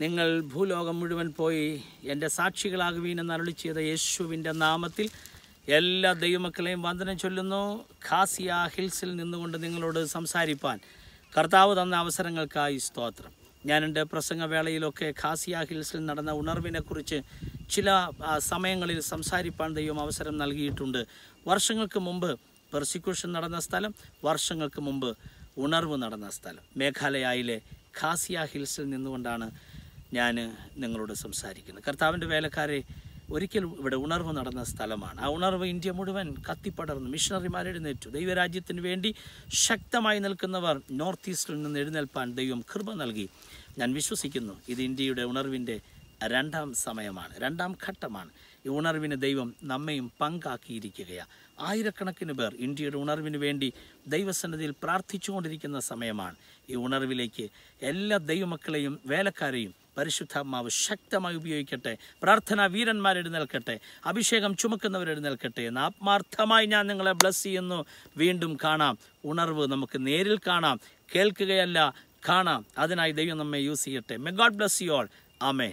നിങ്ങൾ ഭൂലോകം മുഴുവൻ പോയി എന്റെ സാക്ഷികളാകുവീനെന്ന് അരുളി ചെയ്ത യേശുവിന്റെ നാമത്തിൽ എല്ലാ ദൈവമക്കളെയും വന്ദനം ചൊല്ലുന്നു. ഖാസിയ ഹിൽസിൽ നിന്നുകൊണ്ട് നിങ്ങളോട് സംസാരിപ്പാൻ കർത്താവ് തന്ന അവസരങ്ങൾക്കായി സ്തോത്രം. ഞാൻ എന്റെ പ്രസംഗവേളയിലൊക്കെ ഖാസിയ ഹിൽസിൽ നടന്ന ഉണർവിനെക്കുറിച്ച് ചില സമയങ്ങളിൽ സംസാരിപ്പാൻ ദൈവം അവസരം നൽകിയിട്ടുണ്ട്. വർഷങ്ങൾക്ക് മുമ്പ് പെർസിക്യൂഷൻ നടന്ന സ്ഥലം വർഷങ്ങൾക്ക് മുമ്പ് ഉണർവ് നടന്ന സ്ഥലം. മേഘാലയയിലെ ഖാസിയ ഹിൽസിൽ നിന്നുകൊണ്ടാണ് ഞാൻ നിങ്ങളോട് സംസാരിക്കുന്നത് കർത്താവിന്റെ വേലക്കാരെ ഒരിക്കൽ ഇവിടെ ഉണർവ് നടന്ന സ്ഥലമാണ്. ആ ഉണർവ് ഇന്ത്യ മുഴുവൻ കത്തിപ്പടർന്നു. മിഷണറിമാർ എഴുന്നേറ്റു. ദൈവരാജ്യത്തിന് വേണ്ടി ശക്തമായി നിൽക്കുന്നവർ നോർത്ത് ഈസ്റ്റിൽ നിന്ന് എഴുന്നേൽപ്പാൻ ദൈവം കൃപ നൽകി. ഞാൻ വിശ്വസിക്കുന്നു ഇത് ഇന്ത്യയുടെ ഉണർവിന്റെ രണ്ടാം സമയമാണ് രണ്ടാം ഘട്ടമാണ്. ഈ ഉണർവിന് ദൈവം നമ്മയും പങ്കാക്കിയിരിക്കുകയാണ് ആയിരക്കണക്കിന് പേർ ഇന്ത്യയുടെ ഉണർവിന് വേണ്ടി ദൈവസന്നതിയിൽ പ്രാർത്ഥിച്ചുകൊണ്ടിരിക്കുന്ന സമയമാണ്. ഈ ഉണർവിലേക്ക് എല്ലാ ദൈവമക്കളെയും വേലക്കാരെയും പരിശുദ്ധാത്മാവ് ശക്തമായി ഉപയോഗിക്കട്ടെ. പ്രാർത്ഥനാ വീരന്മാർ എഴുന്നേൽക്കട്ടെ. അഭിഷേകം ചുമക്കുന്നവർ എഴുന്നേൽക്കട്ടെ എന്ന് ആത്മാർത്ഥമായി ഞാൻ നിങ്ങളെ ബ്ലസ് ചെയ്യുന്നു. വീണ്ടും കാണാം. ഉണർവ് നമുക്ക് നേരിൽ കാണാം. കേൾക്കുകയല്ല കാണാം. അതിനായി ദൈവം നമ്മെ യൂസ് ചെയ്യട്ടെ. May God bless you all amen